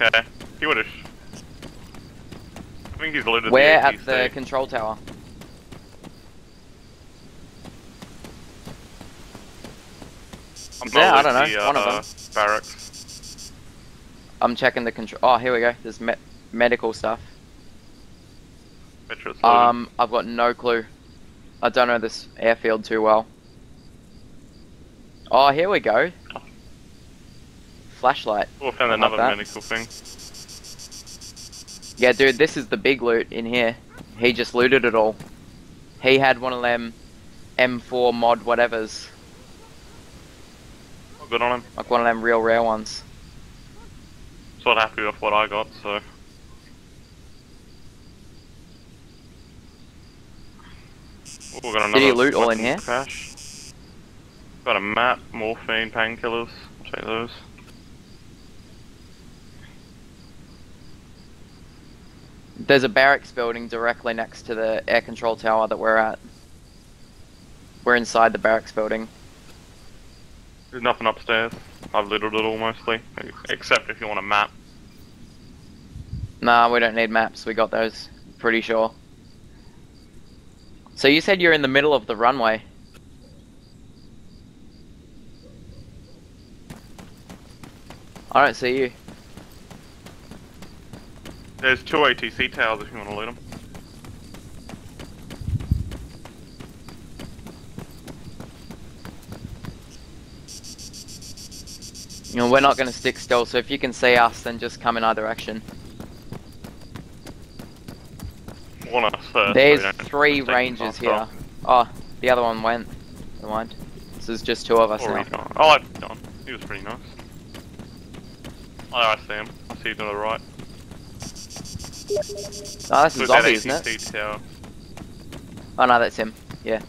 Okay. He would have. I think he's looted We're the at the control tower. I'm not I don't know, the, one of uh, them. Barracks. I'm checking the control. Oh, here we go. There's me medical stuff. Metro it's loaded. Um, I've got no clue. I don't know this airfield too well. Oh, here we go. Flashlight. Find like another that. medical thing. Yeah, dude, this is the big loot in here. He just looted it all. He had one of them M4 mod whatevers, Good on him. like one of them real rare ones. Sort of happy with what I got, so. Oh, we got another Did he loot all in here? Crash. Got a map, morphine, painkillers. I'll take those. There's a barracks building directly next to the air control tower that we're at. We're inside the barracks building. There's nothing upstairs. I've looted it all mostly, except if you want a map. Nah, we don't need maps. We got those. Pretty sure. So you said you're in the middle of the runway. I don't see you. There's two ATC towers if you want to loot them. You know, we're not going to stick still, so if you can see us, then just come in our direction. One us first. There's so three rangers here. off. Oh, the other one went. Never mind. This is just two of us Or now. gone. I like Don. He was pretty nice. Oh, I see him. I see him to the right. Oh, that's a With that zombie, isn't it? Oh no, that's him. Yeah.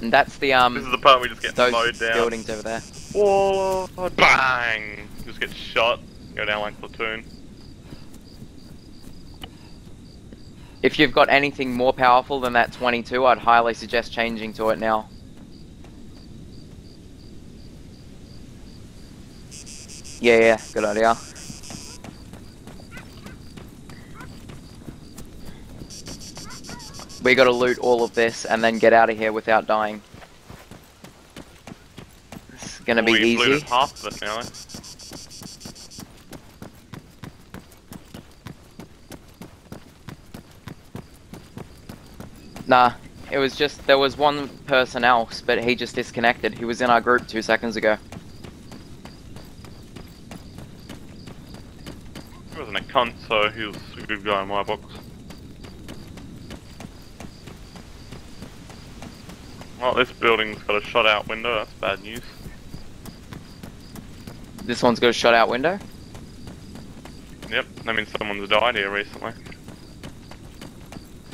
And that's the um This is the part we just get those mowed down. buildings over there. Whoa! Bang! Just get shot. Go down like platoon. If you've got anything more powerful than that 22, I'd highly suggest changing to it now. Yeah, yeah, good idea. We gotta loot all of this and then get out of here without dying. It's gonna be We've easy. looted half of it now. Nah, it was just, there was one person else, but he just disconnected. He was in our group two seconds ago. He wasn't a cunt, so he was a good guy in my box. Well, this building's got a shot out window, that's bad news. This one's got a shot out window. Yep, that means someone's died here recently.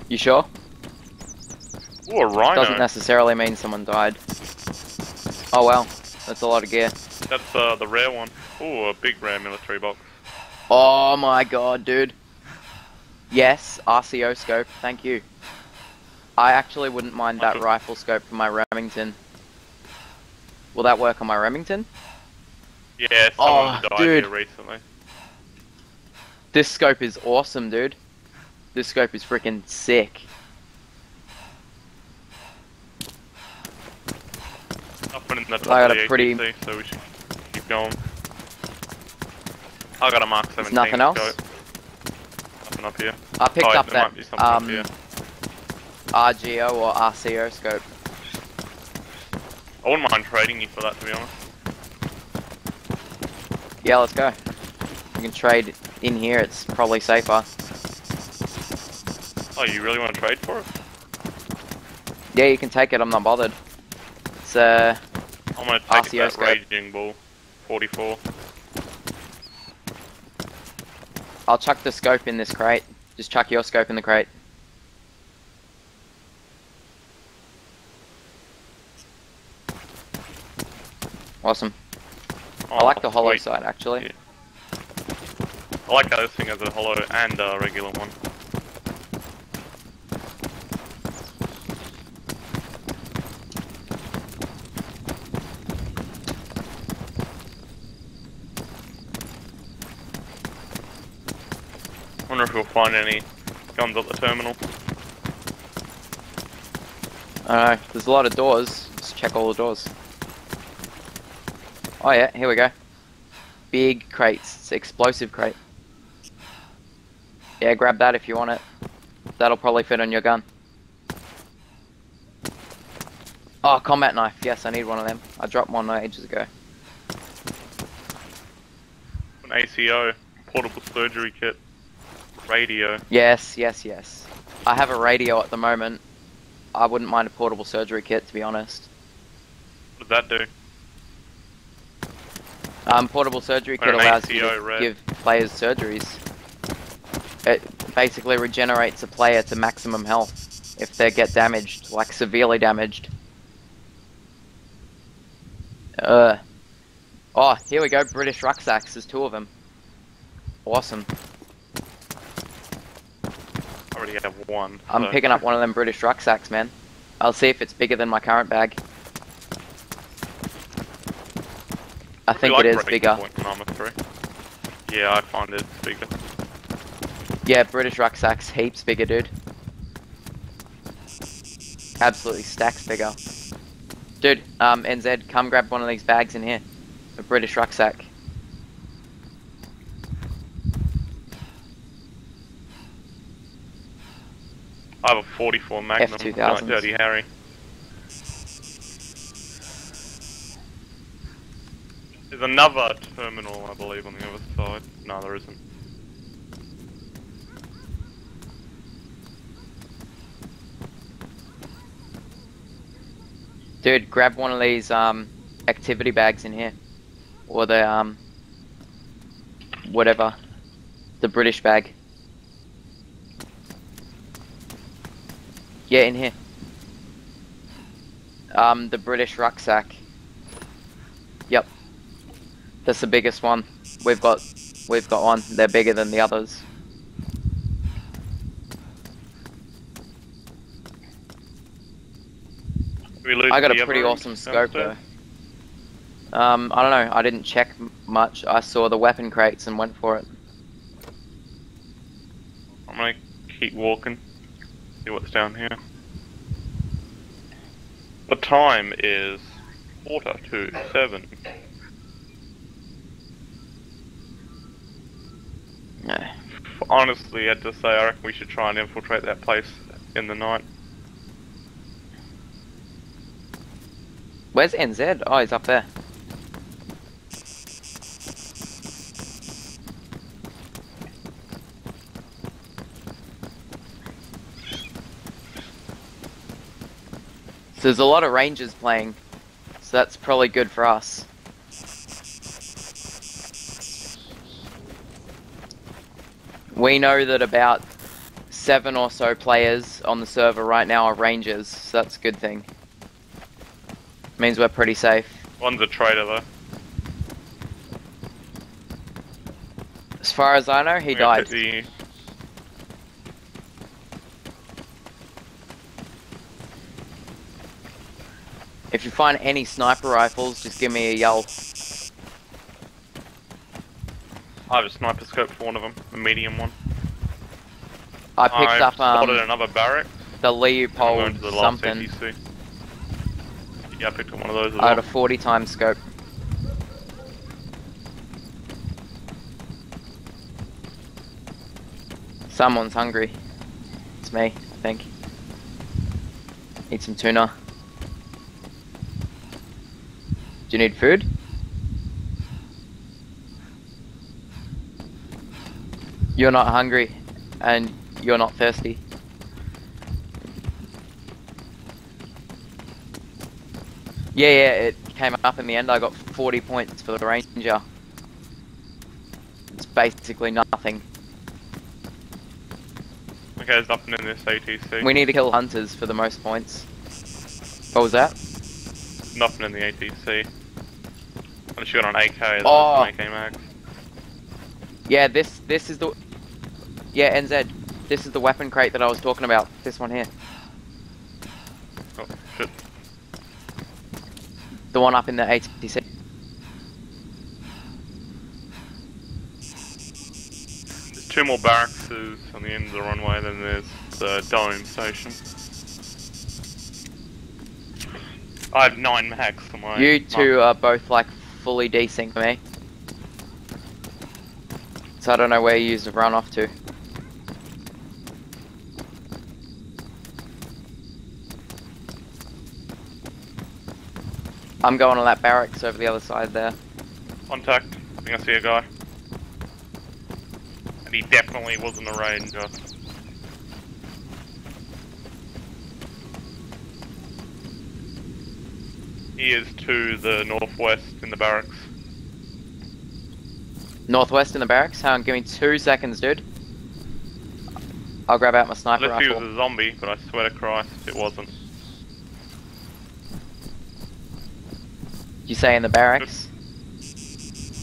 You sure? Ooh, a rhino! Doesn't necessarily mean someone died. Oh well, that's a lot of gear. That's uh, the rare one. Ooh, a big rare military box. Oh my god, dude. Yes, RCO scope, thank you. I actually wouldn't mind that Okay. rifle scope for my Remington. Will that work on my Remington? Yeah, Oh, died dude. here recently. This scope is awesome, dude. This scope is freaking sick. Up and in the top I got a pretty- ATC, so we should keep going. I got a Mark 17 nothing else? scope. Nothing up here. I picked oh, up that might be something up um, here. RGO or RCO scope. I wouldn't mind trading you for that, to be honest. Yeah, let's go. We can trade in here, it's probably safer. Oh, you really want to trade for it? Yeah, you can take it, I'm not bothered. It's uh, I'm gonna take RCO that scope. Raging Bull 44. I'll chuck the scope in this crate. Just chuck your scope in the crate. Awesome. Oh, I like the hollow side actually. Yeah. I like the other thing as a hollow and a regular one. Wonder if we'll find any guns at the terminal. Alright, uh, there's a lot of doors. Let's check all the doors. Oh yeah, here we go. Big crates. It's explosive crate. Yeah, grab that if you want it. That'll probably fit on your gun. Oh, combat knife. Yes, I need one of them. I dropped one ages ago. An ACO, portable surgery kit, radio. Yes, yes, yes. I have a radio at the moment. I wouldn't mind a portable surgery kit, to be honest. What does that do? Um, portable surgery kit allows you to give players surgeries. It basically regenerates a player to maximum health if they get damaged, like severely damaged. Uh. Oh, here we go. British rucksacks. There's two of them. Awesome. I already have one. I'm so- picking up one of them British rucksacks, man. I'll see if it's bigger than my current bag. I think like it is bigger. point in Arma 3? Yeah, I find it bigger. Yeah, British rucksacks, heaps bigger, dude. Absolutely stacks bigger. Dude, um, NZ, come grab one of these bags in here. A British rucksack. I have a 44 Magnum, F2000s. like Dirty Harry. There's another terminal, I believe, on the other side. No, there isn't. Dude, grab one of these, um, activity bags in here. Or the, um, whatever. The British bag. Yeah, in here. Um, the British rucksack. That's the biggest one. We've got, we've got one. They're bigger than the others. I got a pretty awesome scope though. Um, I don't know. I didn't check much. I saw the weapon crates and went for it. I'm gonna keep walking, see what's down here. The time is quarter to seven. Yeah. Honestly, I'd just say, I reckon we should try and infiltrate that place in the night. Where's NZ? Oh, he's up there. So there's a lot of rangers playing, so that's probably good for us. We know that about seven or so players on the server right now are rangers, so that's a good thing. Means we're pretty safe. One's a traitor though. As far as I know, he I'm died. If you find any sniper rifles, just give me a yell. I have a sniper scope for one of them, a medium one. I picked I've up spotted um, another barrack. the Leupold the something. ATC. Yeah, I picked up one of those as I had a 40 times scope. Someone's hungry. It's me, I think. Need some tuna. Do you need food? You're not hungry, and you're not thirsty. Yeah, yeah, it came up in the end. I got 40 points for the Ranger. It's basically nothing. Okay, there's nothing in this ATC. We need to kill hunters for the most points. What was that? Nothing in the ATC. I'm got on AK, there's Oh. AK max. Yeah, this this is the yeah NZ. This is the weapon crate that I was talking about. This one here, Oh, shit. the one up in the ATC. There's two more barracks on the end of the runway, then there's the dome station. I have nine max for my. You two are both like fully desync for me. So I don't know where you used to run off to. I'm going on that barracks over the other side there. Contact. I think I see a guy. And he definitely wasn't a ranger. He is to the northwest in the barracks. Northwest in the barracks. Hang on, give me two seconds, dude. I'll grab out my sniper Unless he was a zombie, but I swear to Christ, it wasn't. You say in the barracks?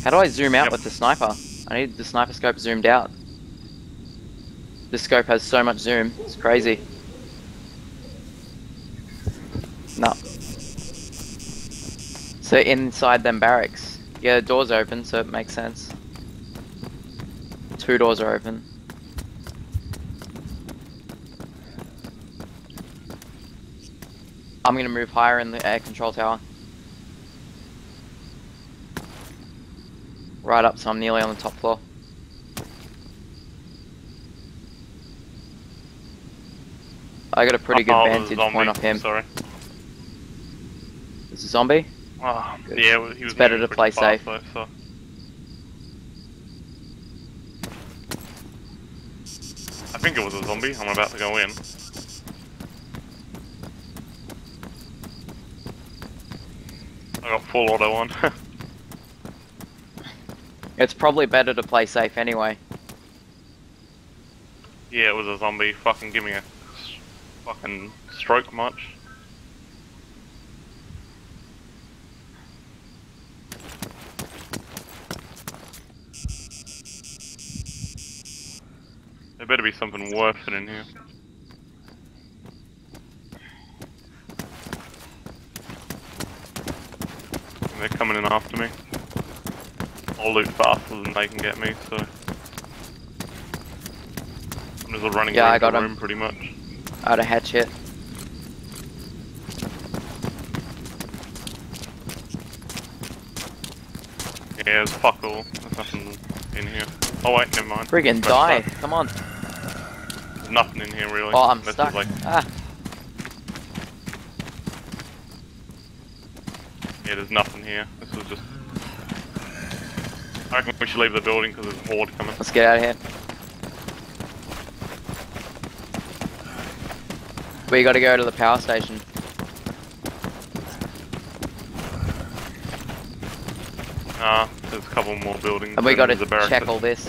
How do I zoom out Yep. with the sniper? I need the sniper scope zoomed out. This scope has so much zoom, it's crazy. No. So inside them barracks. Yeah, the door's open, so it makes sense. Two doors are open. I'm gonna move higher in the air control tower. Right up, so I'm nearly on the top floor. I got a pretty good Oh, vantage point off him. Sorry. It's a zombie? Oh, Good. yeah, he was better to play safe. Though, so. I think it was a zombie. I'm about to go in. I got full auto on. It's probably better to play safe anyway. yeah, it was a zombie. Fucking give me a fucking stroke much. There better be something worth it in here. They're coming in after me. I'll loot faster than they can get me, so. I'm just running Yeah, I got room pretty much. I had a hatch hit. Yeah, there's fuck all. There's nothing in here. Oh wait, never mind. Friggin' die! start. Come on! There's nothing in here really. Oh, I'm Unless stuck. Like, Ah, yeah, there's nothing here. This was just. I reckon we should leave the building because there's a horde coming. let's get out of here. We gotta go to the power station. Ah, there's a couple more buildings. And we gotta check all this.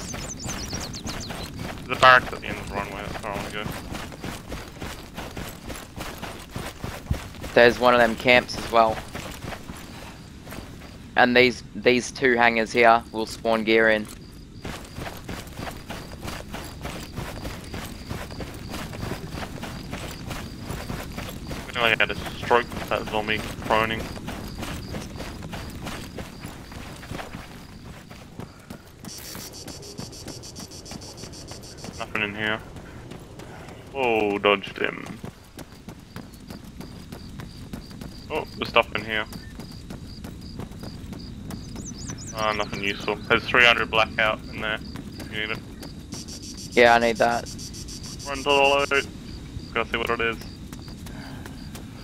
There's a barracks at the end of the runway. That's where I want to go. There's one of them camps as well. And these these two hangers here will spawn gear in. I had a stroke that zombie proning. Nothing in here. Oh, dodged him. Oh, there's stuff in here. Ah, nothing useful. There's 300 blackout in there. If you need it. Yeah, I need that. Run to the loot. Gotta see what it is.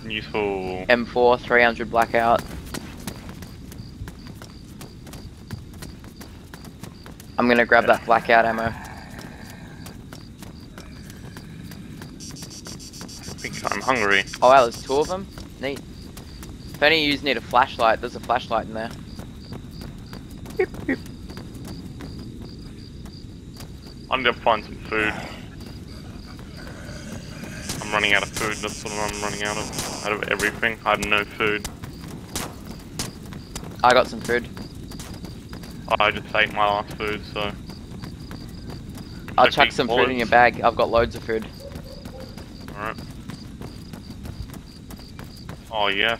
Useful. M4, 300 blackout. I'm gonna grab that blackout ammo. I think I'm hungry. Oh wow, there's two of them? Neat. If any of you need a flashlight, there's a flashlight in there. I need to find some food. I'm running out of food. That's what I'm running out of. Out of everything. I have no food. I got some food. I just ate my last food, so. I'll chuck some food in your bag. I've got loads of food. Alright. Oh, yes.